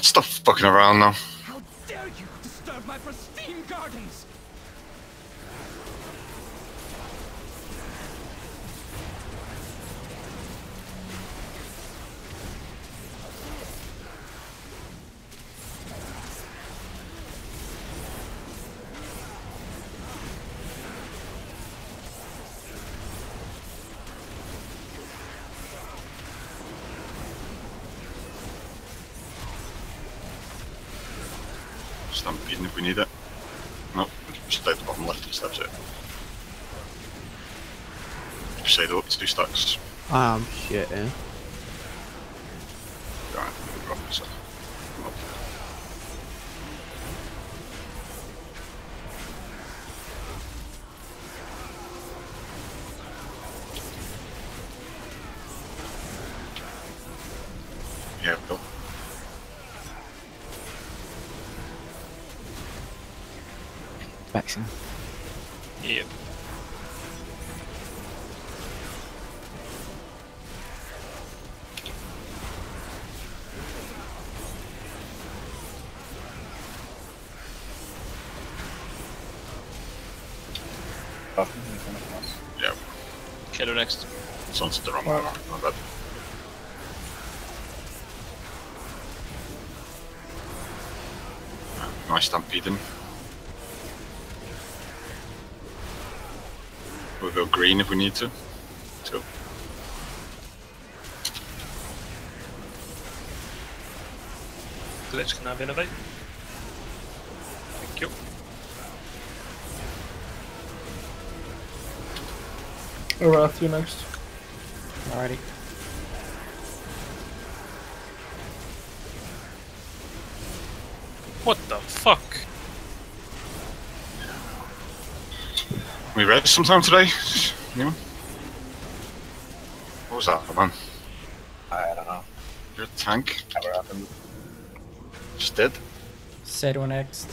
Stop fucking around now. How dare you disturb my pristine gardens! Stampeding if we need it. No, just out the bottom left instead, it. Shade up, it's two stacks. Shit? Right, drop this. Up. Yeah. Vaccine. Yep. Yeah, Shadow next. someone's the wrong one. My bad. Nice stampeding. We'll go green if we need to. Let's go. Glitch can have Innervate. Thank you. Arath, you next. Alrighty. What the fuck? We read sometime today? Anyone? What was that, man? I don't know. You're tank. Never happened. Just did. Sedo next.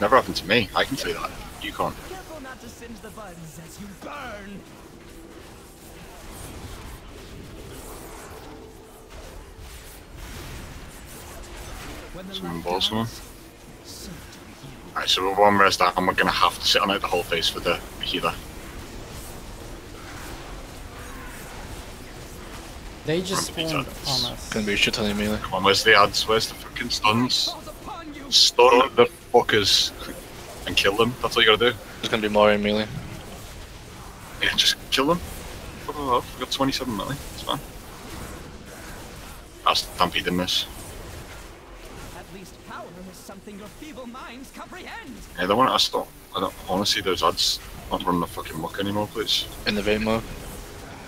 Never happened to me. I can say that. You can't. Careful not to singe the buds as you burn! Someone light ball someone. Alright, so we're one rest down. We're gonna have to sit on it the whole face for the healer. They just spawned on us. Gonna be a shit ton of melee. Come on, where's the ads? Where's the fucking stuns? Falls! Stun the fuckers and kill them. That's all you gotta do. There's gonna be more in melee. Yeah, just kill them. Oh, Fuck them off. We've got 27 melee. It's fine. I'll stampede in this. At least power is something your feeble minds comprehend! Yeah, they want us to. I don't want to see those ads not running the fucking muck anymore, please. Innervate mode.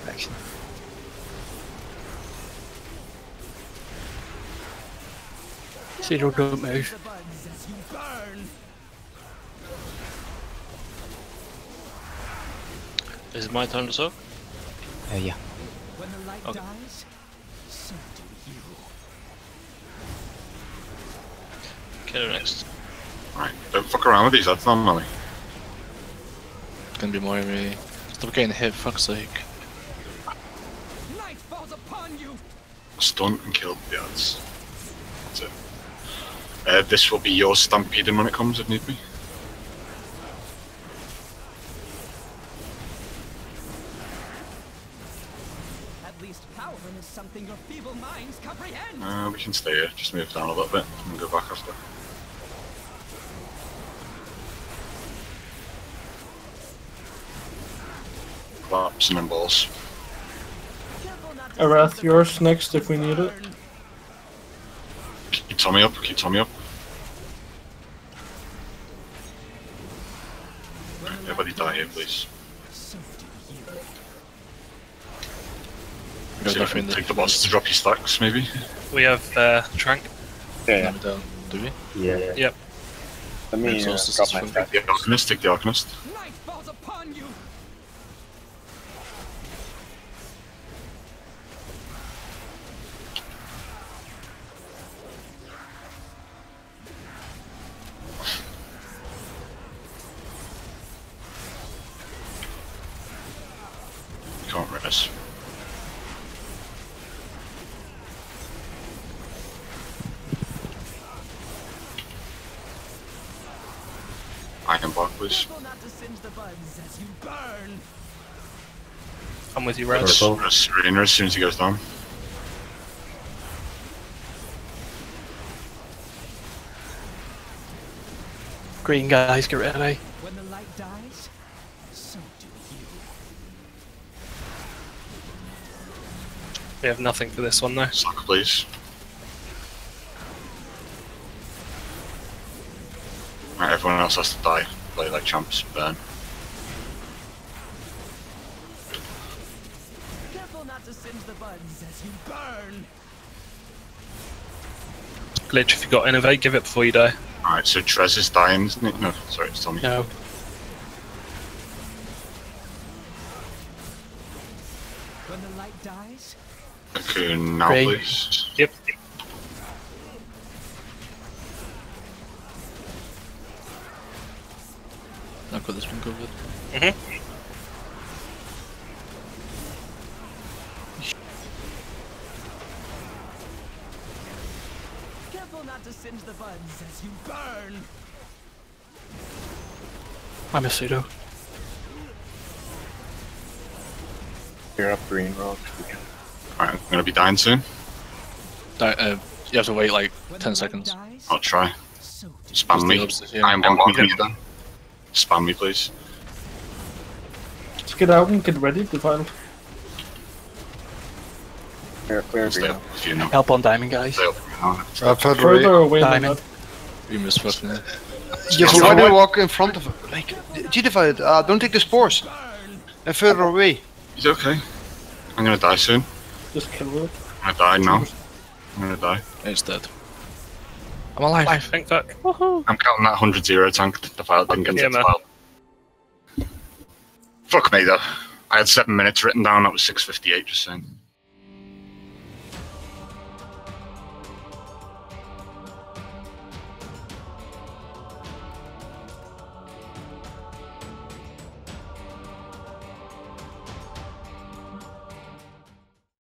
Action. Sedo, don't Singe move. the buds as! Is it my turn to talk? Uh, yeah. When the light Okay. dies, Shadow next. Right, don't fuck around with these that's not melee. Gonna be more in melee. Stop getting hit, fuck's sake. Night falls upon you! Stun and kill the odds. That's it. Uh, this will be your stampeding when it comes, if need be. At least power is something your feeble minds comprehend! Uh, we can stay here, just move down a little bit and go back after. Claps and then balls. Careful Arath, yours next if we need it. Keep Tommy up, keep Tommy up. Everybody die here, please. So do you. There's See if nothing take the boss to drop your stacks, maybe. We have uh, Trank. Yeah, Let me down. Do we? yeah. yeah. Yep. Let me uh, Exhaust is drop my stack. The Alchemist. take the Arcanist. Night falls upon you! Can't res. Burn. I'm with you, Raz. Purple. As soon as he goes down. Green guys, get ready. When the light dies, so do you. We have nothing for this one though. Suck, please. Right, everyone else has to die. Play like champs. Burn. Careful not to singe the buds as you burn. Glitch, if you got Innervate, give it before you die. Alright, so Trez is dying, isn't it? No, sorry, it's Tommy. No. When the light dies, Cocoon now, Grey. please. Yep. I've got this one covered. Mm-hmm. careful not to singe the buds as you burn. I'm a pseudo. Clear up green road. Alright, I'm gonna be dying soon. Di- uh, you have to wait like 10 the seconds. Dies, I'll try. Spam me. the opposite, yeah. I'm one me then. Spam me, please. Let's get out and get ready, to defiled. Clear, clear Stay up you know. Help on diamond, guys. Stay up now. Uh, further Further away. away than Diamond. You missed fucking it. Yeah, but why do you walk in front of it? Like, G-Divide, uh, don't take the spores. And further away. He's okay. I'm gonna die soon. Just kill it. I'm gonna die now. I'm gonna die. It's dead. I'm alive. Thank fuck. I'm counting that 100 0 tank. The file didn't get Yeah, to the man. file. Fuck me though. I had seven minutes written down. That was 658. Just saying.